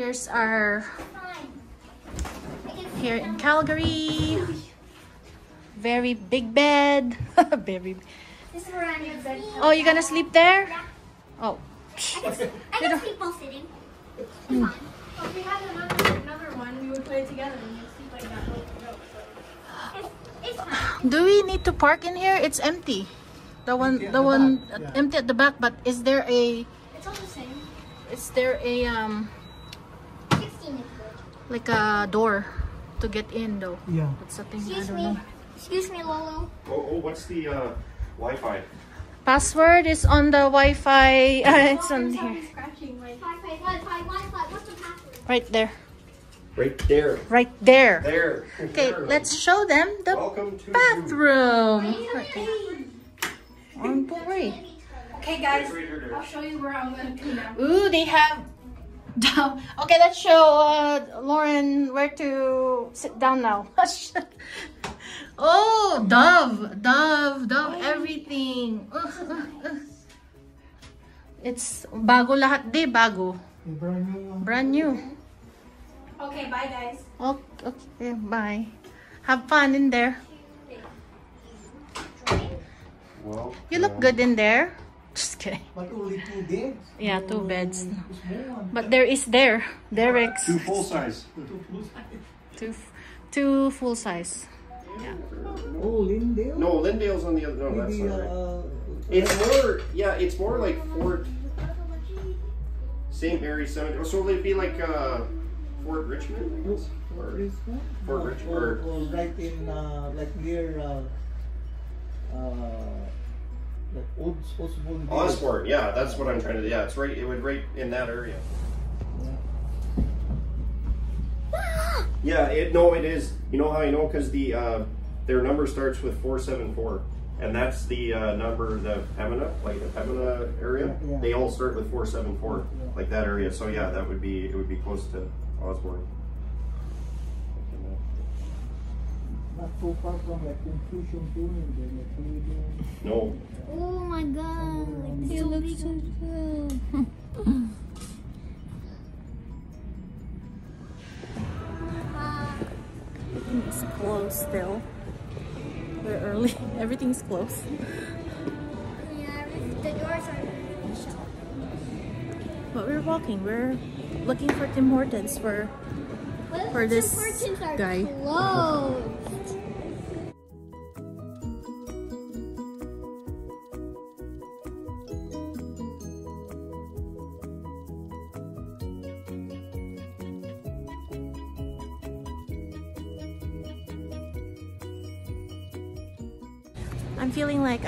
Here's our Fine. I can here in. Calgary. Very big bed. Very. This is where I'm gonna bed. Oh, you're gonna sleep there? Yeah. Oh. I can, s- I can sleep while sitting. It's fine. If we had another, another one, we would play together and you'd sleep like that. It's, it's fine. Do we need to park in here? It's empty. The one, Empty at the the one back, yeah. empty at the back. But is there a, It's all the same. is there a um 16 is good. Like a door to get in though? Yeah. That's something I Excuse don't me. know. Excuse me, Lolo. Oh, oh what's the uh, Wi-Fi? Password is on the Wi-Fi. Uh, it's on here, scratching. Wi-Fi, Wi-Fi, Wi-Fi. What's the password? right there, Right there. right there. There. Okay, There. let's show them the to bathroom. On boy. Okay, guys, Right here, there. I'll show you where I'm gonna pee now. Ooh, they have. Okay, let's show uh, Lauren where to sit down now. oh, Dove, Dove, Dove, everything. Uh, uh, uh. It's bago lahat de bago. Brand new Brand new. Okay, bye, guys. Okay, okay, bye. Have fun in there. Well, You look good in there. Just kidding. But only two beds. Yeah, two beds. But there is there. Derek's Two full size. Two full size. two, two full size. Yeah. Oh, Lindale? No, Lindale's on the other. No, that's not right. uh, It's more, yeah, it's more like Fort St. Mary's Cemetery. So it'd be like uh, Fort Richmond, I guess? Or. Fort Richmond. Or, or right in, uh, like near, uh, uh, like Old Osborne. Village. Osborne, yeah, that's what I'm trying to. do. Yeah, it's right. It would right in that area. Yeah, it no, it is. You know how I know? Because the uh, their number starts with four seven four, and that's the uh, number the Pembina, like the Pembina area. Yeah, yeah. They all start with four seven four, Yeah. like that area. So yeah, that would be it. Would be close to Osborne. Not so far from like Confucian Tuning, there, like No, Oh my god. You look so good. It's closed still. We're early. Everything's closed. Yeah, the doors are shut. But we're walking. We're looking for Tim Hortons for What For this guy. closed?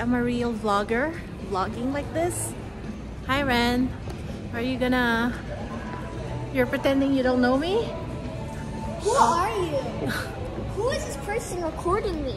I'm a real vlogger, vlogging like this. Hi Ren, are you gonna? You're pretending you don't know me? Who are you? Who is this person recording me?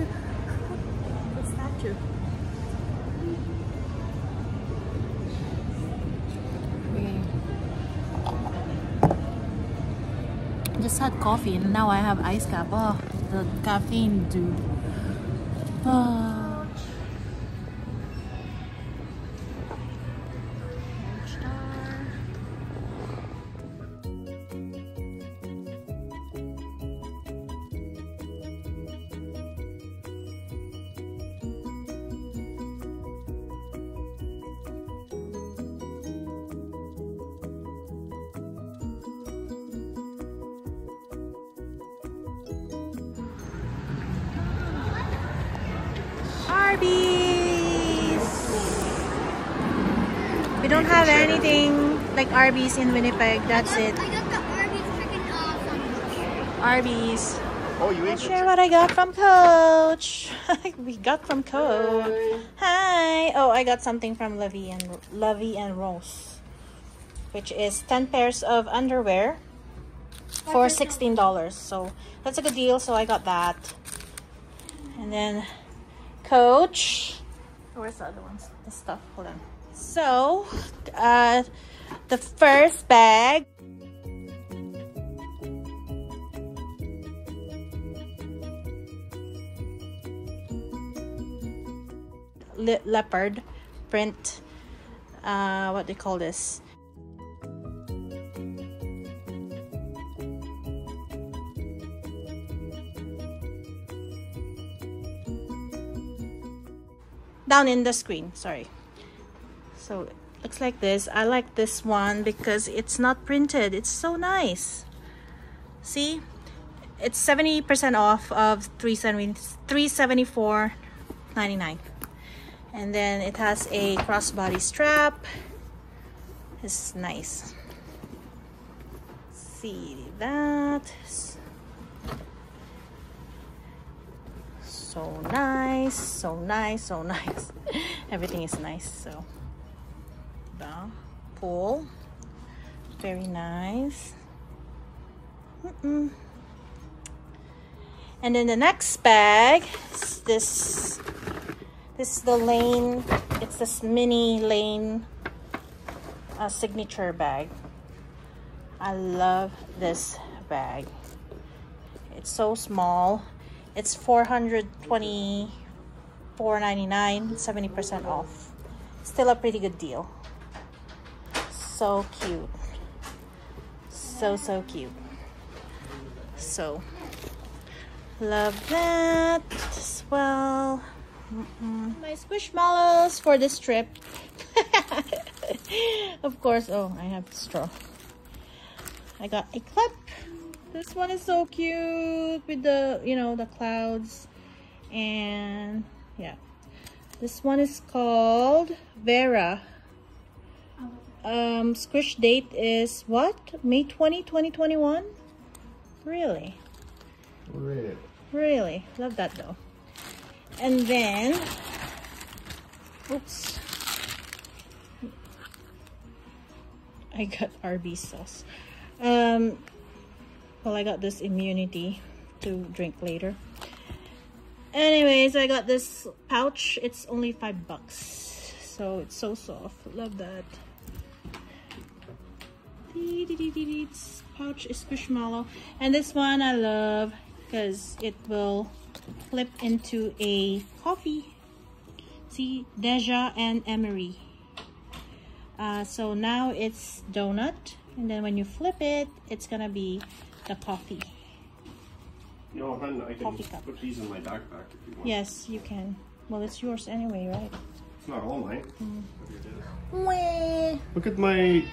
A statue. Just had coffee and now I have ice cap. Oh, the caffeine, dude. Oh. Arby's. We don't have anything like Arby's in Winnipeg. That's it. I got the Arby's chicken uh, sandwich. Arby's. Oh, you I'll ate share what I got from Coach. we got from Coach. Hi. Oh, I got something from Levy and La Vie en Rose, which is ten pairs of underwear for sixteen dollars. So that's a good deal. So I got that. And then Coach. Where's the other ones? The stuff. Hold on. So, uh, the first bag. Le leopard print. Uh, what do you call this? Down in the screen sorry. So it looks like this. I like this one because it's not printed. It's so nice. See? It's 70 percent off of 370 374 99 and then it has a crossbody strap. It's nice. See that so nice so nice so nice. Everything is nice so. The pull very nice. Mm -mm. and then the next bag is this this is the lane it's this mini lane uh, signature bag. I love this bag. It's so small it's 420 4.99 70 percent off. Still a pretty good deal. So cute. So so cute. So love that as well. Mm -mm. my squishmallows for this trip. Of course oh i have straw. I got a clip this one is so cute with the, you know, the clouds. And yeah. This one is called Vera. Um, squish date is what? May 20, 2021? Really? Really? Really? Love that though. And then, oops. I got Arby's sauce. Um, well I got this immunity to drink later. Anyways I got this pouch. It's only five bucks. So it's so soft. Love that. Pouch is squishmallow and this one I love because it will flip into a coffee. See Deja and Emery. Uh, so now it's donut. And then when you flip it it's gonna be the coffee. No, hun, I can Coffee cup. put these in my backpack if you want. Yes, you can. Well, it's yours anyway, right? It's not all mine. Mwah. Look at my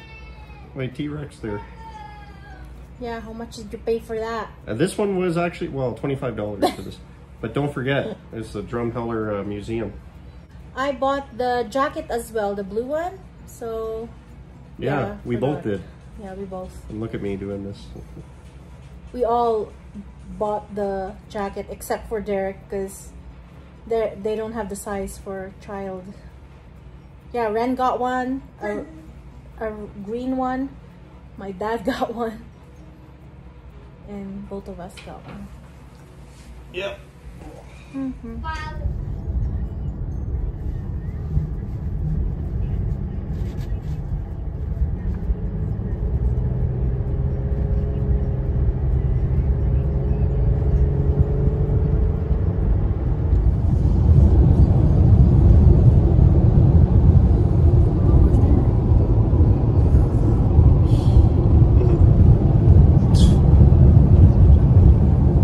my T-Rex there. Yeah, how much did you pay for that? Uh, this one was actually, well, $25 for this. But don't forget, it's the Drumheller uh, Museum. I bought the jacket as well, the blue one. So, Yeah, Yeah, we both did. yeah, we both. And look at me doing this. We all bought the jacket except for Derek because they they don't have the size for child. Yeah, Ren got one, a, a green one. My dad got one, and both of us got one. Yep. Mm-hmm. Wow.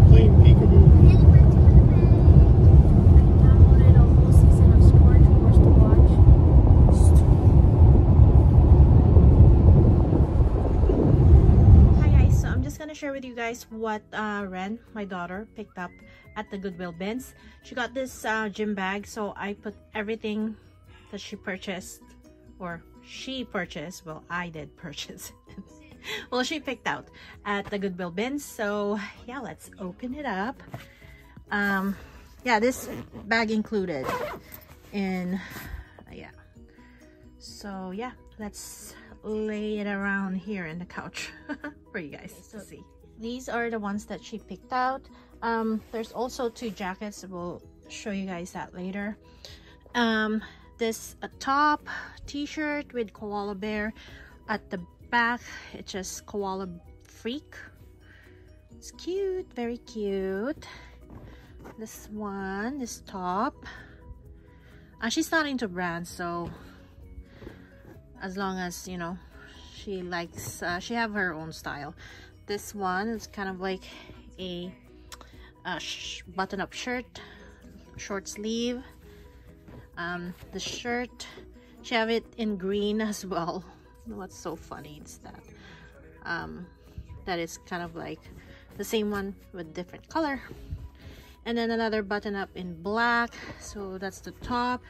Playing peekaboo. downloaded a whole season of Scorch Wars to watch. Hi guys, so I'm just gonna share with you guys what uh, Ren, my daughter, picked up at the Goodwill bins. She got this uh, gym bag, so I put everything that she purchased, or she purchased, well I did purchase, well, she picked out at the Goodwill bins. So yeah, let's open it up. Um, yeah, this bag included in, yeah. So yeah, let's lay it around here in the couch for you guys to see. These are the ones that she picked out. Um, there's also two jackets. We'll show you guys that later. Um, this a top t-shirt with koala bear at the back it's just koala freak it's cute very cute this one this top and she's not into brands so as long as you know she likes uh, she have her own style this one is kind of like a, a button-up shirt short sleeve. Um, the shirt she have it in green as well. What's so funny is that um, that is kind of like the same one with different color. And then another button up in black. So that's the top.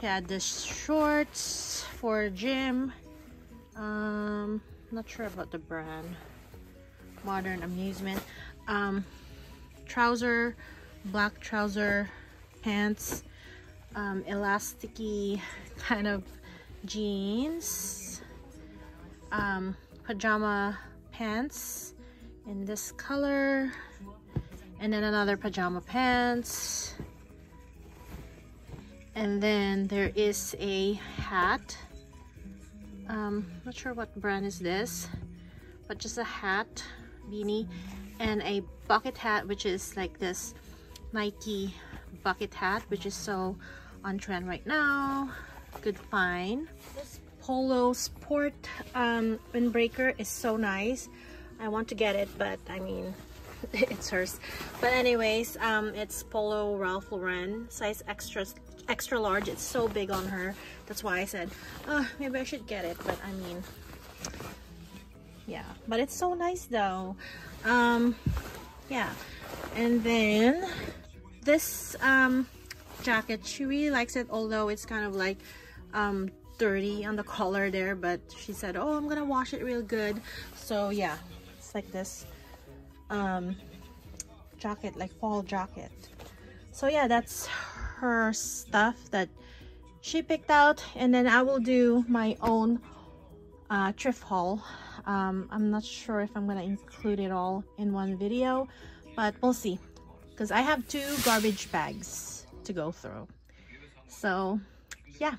She had the shorts for gym. Um not sure about the brand. Modern amusement. Um trouser black trouser pants um, elasticy kind of jeans um, pajama pants in this color and then another pajama pants. And then there is a hat um, not sure what brand is this but just a hat beanie and a bucket hat which is like this Nike bucket hat which is so on trend right now. Good find. This polo sport um, windbreaker is so nice. I want to get it but I mean it's hers but anyways um, it's polo Ralph Lauren size extra extra large it's so big on her that's why I said oh, maybe I should get it but I mean yeah but it's so nice though um yeah and then this um jacket. She really likes it, although it's kind of like um, dirty on the collar there. But she said, oh, I'm going to wash it real good. So yeah, it's like this um, jacket, like fall jacket. So yeah, that's her stuff that she picked out. And then I will do my own uh, thrift haul. Um, I'm not sure if I'm going to include it all in one video, but we'll see. Because I have two garbage bags to go through. So yeah,